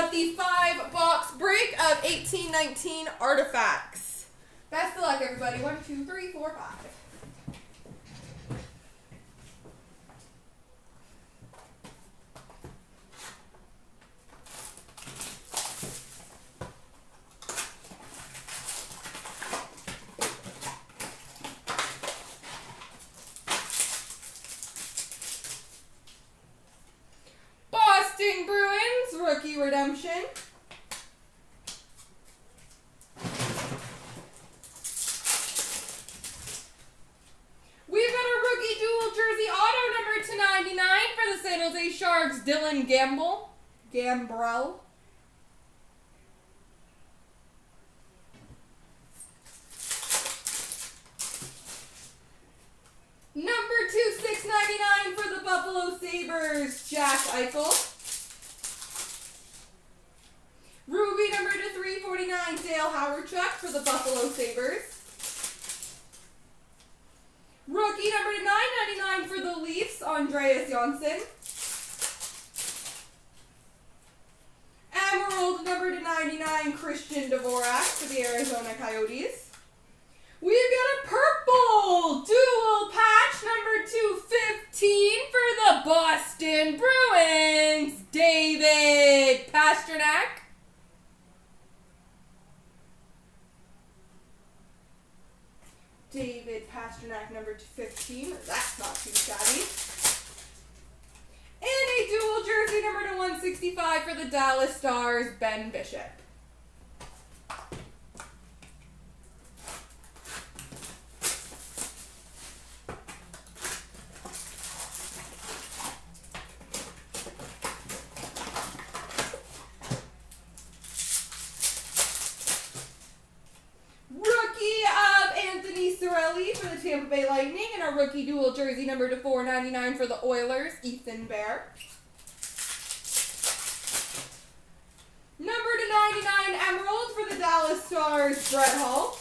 got the five box break of 1819 artifacts. Best of luck, everybody. One, two, three, four, five. Boston Bruins, rookie redemption. We've got a rookie dual jersey auto number to 99 for the San Jose Sharks, Dylan Gamble. Gambrell. Number two, six ninety nine for the Buffalo Sabres, Jack Eichel. Dale Hawerchuk for the Buffalo Sabres. Rookie number 999 for the Leafs, Andreas Johnsson. Emerald number to 99, Christian Dvorak for the Arizona Coyotes. We've got a purple dual patch number 215 for the Boston Bruins. David Pastrnak number 15. That's not too shabby. And a dual jersey number to 165 for the Dallas Stars, Ben Bishop. Rookie of Anthony Cirelli for the Tampa Bay Lightning and a rookie dual jersey number to 499 for the Oilers, Ethan Bear. Number to 99 Emerald for the Dallas Stars, Brett Hull.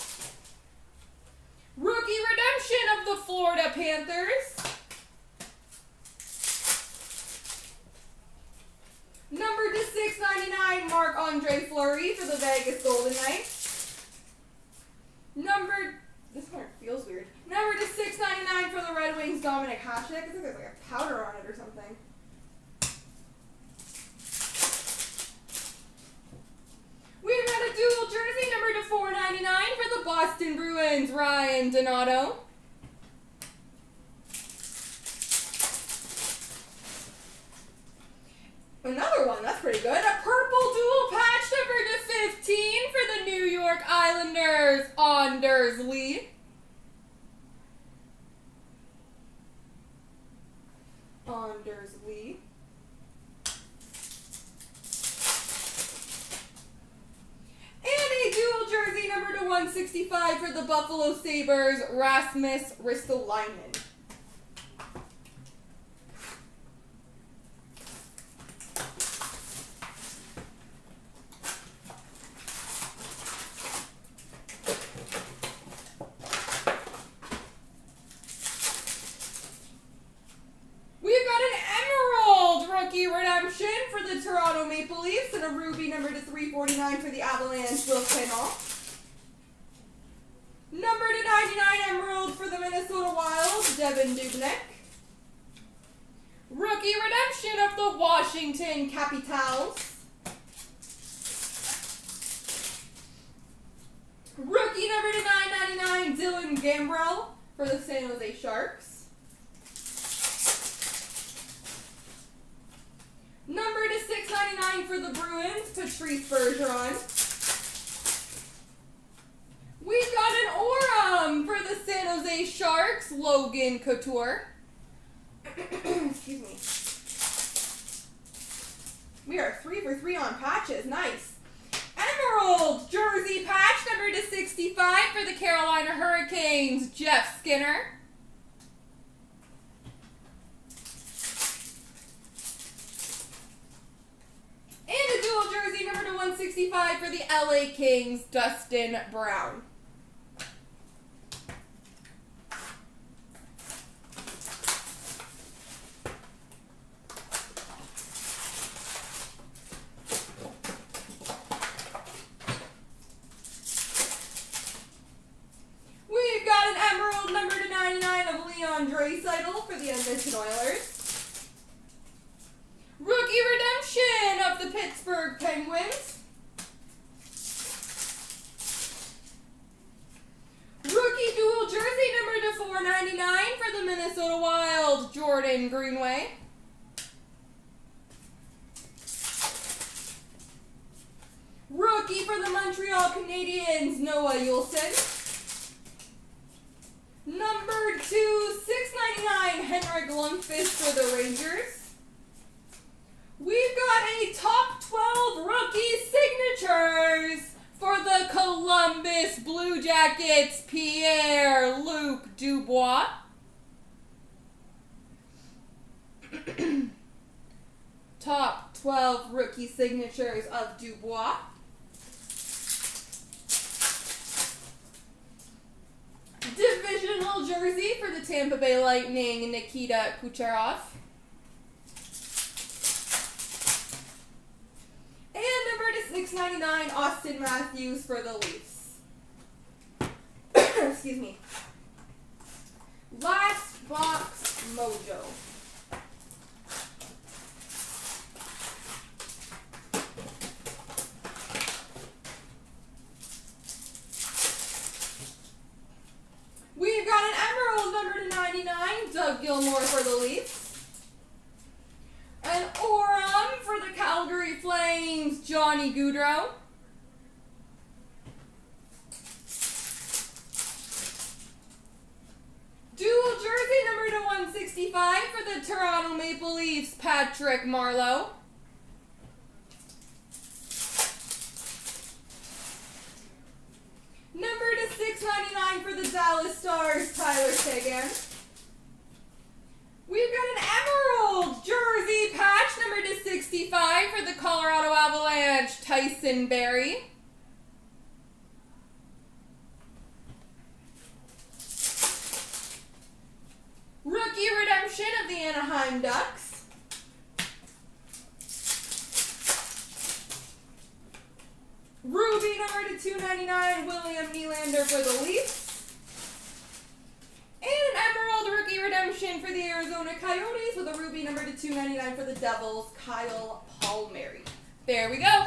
Rookie redemption of the Florida Panthers. Number to 699 Marc Andre Fleury for the Vegas Golden Knights. Number this weird. Number to six ninety nine for the Red Wings, Dominik Hasek. I think there's like a powder on it or something. We've got a dual jersey number to four ninety nine for the Boston Bruins, Ryan Donato. Another one, that's pretty good. A purple dual patch number to 15 for the New York Islanders, Anders Lee. And a dual jersey number to 165 for the Buffalo Sabres, Rasmus Ristolainen. We've got an emerald rookie redemption for the Toronto Maple Leafs a ruby number to 349 for the Avalanche, Will Pennell. Number to 99 emerald for the Minnesota Wild, Devan Dubnyk. Rookie redemption of the Washington Capitals. Rookie number to 999, Dylan Gambrell for the San Jose Sharks. Number to 699 for the Bruins, Patrice Bergeron. We've got an Aurum for the San Jose Sharks, Logan Couture. Excuse me. We are three for three on patches. Nice. Emerald jersey patch number to 65 for the Carolina Hurricanes, Jeff Skinner. 165 for the LA Kings, Dustin Brown. We've got an emerald number of for the Edmonton Oilers. Rookie redemption of the Pittsburgh Penguins. 99 for the Minnesota Wild, Jordan Greenway. Rookie for the Montreal Canadiens, Noah Juulsen. Number 2, 699, Henrik Lundqvist for the Rangers. We've got a top 12 rookie signatures for the Columbus Blue Jackets, Pierre Luc Dubois. top 12 rookie signatures of Dubois. Divisional jersey for the Tampa Bay Lightning, Nikita Kucherov. 699, Auston Matthews for the Leafs. Excuse me. Last box mojo. We've got an Emerald number to 99, Doug Gilmour for the Leafs. An Aurum for the Calgary Flames, Johnny Gaudreau. Dual jersey number to 165 for the Toronto Maple Leafs, Patrick Marleau. Number to 699 for the Dallas Stars, Tyler Seguin. We've got an Emerald jersey patch, number to 65 for the Colorado Avalanche, Tyson Barrie. Rookie redemption of Ducks. Ruby number to 299, William Nylander for the Leafs. And an Emerald rookie redemption for the Arizona Coyotes with a Ruby number to 299 for the Devils, Kyle Palmieri. There we go.